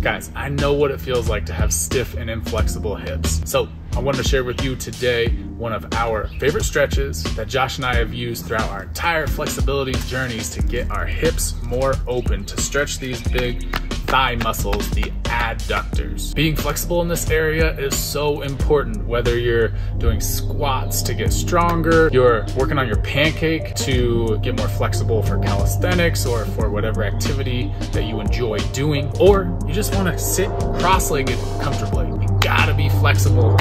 Guys, I know what it feels like to have stiff and inflexible hips. So I wanted to share with you today one of our favorite stretches that Josh and I have used throughout our entire flexibility journeys to get our hips more open, to stretch these big thigh muscles, the adductors. Being flexible in this area is so important, whether you're doing squats to get stronger, you're working on your pancake to get more flexible for calisthenics or for whatever activity that you enjoy doing, or you just wanna sit cross-legged comfortably. Gotta be flexible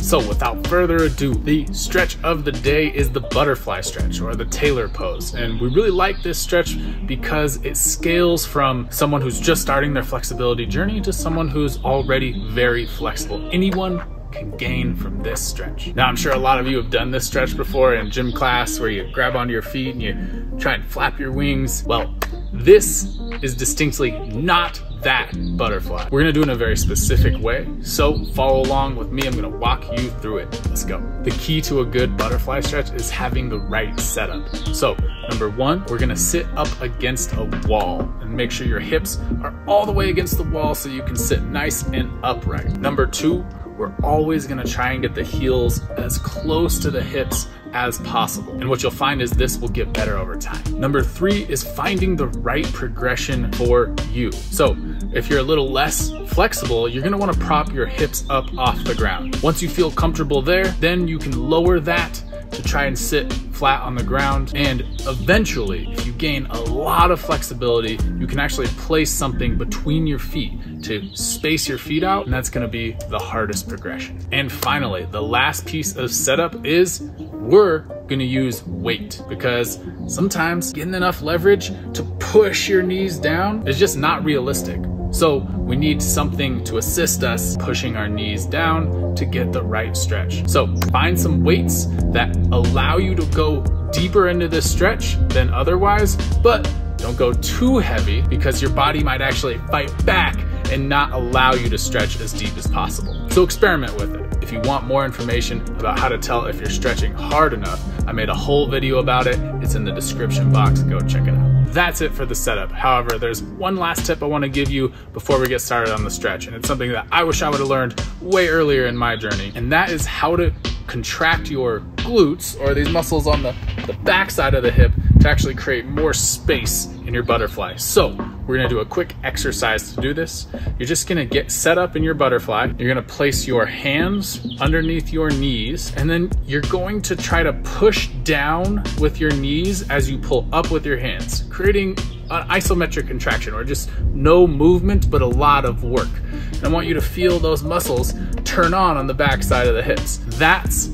so without further ado, the stretch of the day is the butterfly stretch or the tailor pose. And we really like this stretch because it scales from someone who's just starting their flexibility journey to someone who's already very flexible. Anyone can gain from this stretch. Now, I'm sure a lot of you have done this stretch before in gym class where you grab onto your feet and you try and flap your wings. Well, this is distinctly not that butterfly. We're gonna do it in a very specific way. So follow along with me. I'm gonna walk you through it. Let's go. The key to a good butterfly stretch is having the right setup. So number one, we're gonna sit up against a wall and make sure your hips are all the way against the wall so you can sit nice and upright. Number two, we're always gonna try and get the heels as close to the hips as possible. And what you'll find is this will get better over time. Number three is finding the right progression for you. So if you're a little less flexible, you're gonna wanna prop your hips up off the ground. Once you feel comfortable there, then you can lower that to try and sit flat on the ground. And eventually, if you gain a lot of flexibility, you can actually place something between your feet to space your feet out, and that's gonna be the hardest progression. And finally, the last piece of setup is we're gonna use weight because sometimes getting enough leverage to push your knees down is just not realistic. So we need something to assist us pushing our knees down to get the right stretch. So find some weights that allow you to go deeper into this stretch than otherwise, but don't go too heavy because your body might actually fight back and not allow you to stretch as deep as possible. So experiment with it. If you want more information about how to tell if you're stretching hard enough, I made a whole video about it. It's in the description box. Go check it out. That's it for the setup. However, there's one last tip I want to give you before we get started on the stretch. And it's something that I wish I would have learned way earlier in my journey. And that is how to contract your glutes or these muscles on the, the back side of the hip to actually create more space in your butterfly. So we're gonna do a quick exercise to do this. You're just gonna get set up in your butterfly. You're gonna place your hands underneath your knees, and then you're going to try to push down with your knees as you pull up with your hands, creating an isometric contraction or just no movement, but a lot of work. And I want you to feel those muscles turn on on the back side of the hips. That's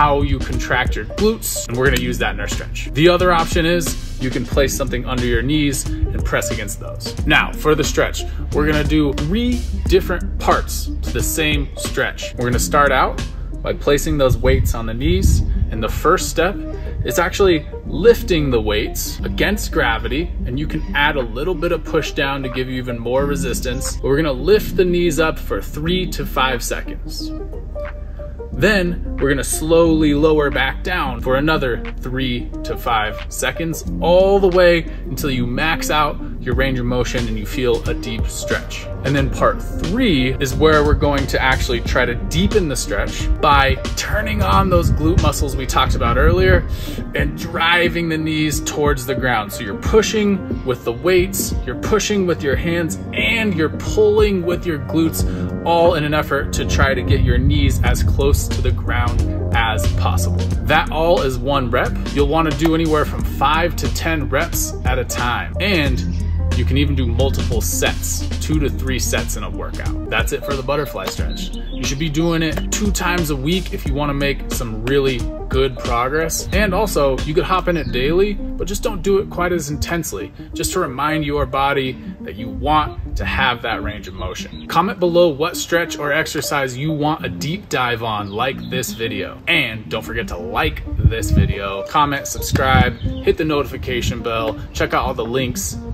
how you contract your glutes, and we're gonna use that in our stretch. The other option is you can place something under your knees and press against those. Now, for the stretch, we're gonna do three different parts to the same stretch. We're gonna start out by placing those weights on the knees, and the first step is actually lifting the weights against gravity, and you can add a little bit of push down to give you even more resistance. But we're gonna lift the knees up for three to five seconds. Then we're gonna slowly lower back down for another three to five seconds, all the way until you max out your range of motion and you feel a deep stretch. And then part three is where we're going to actually try to deepen the stretch by turning on those glute muscles we talked about earlier and driving the knees towards the ground. So you're pushing with the weights, you're pushing with your hands, and you're pulling with your glutes, all in an effort to try to get your knees as close to the ground as possible. That all is one rep. You'll want to do anywhere from five to 10 reps at a time. And you can even do multiple sets, two to three sets in a workout. That's it for the butterfly stretch. You should be doing it two times a week if you wanna make some really good progress. And also, you could hop in it daily, but just don't do it quite as intensely, just to remind your body that you want to have that range of motion. Comment below what stretch or exercise you want a deep dive on like this video. And don't forget to like this video, comment, subscribe, hit the notification bell, check out all the links,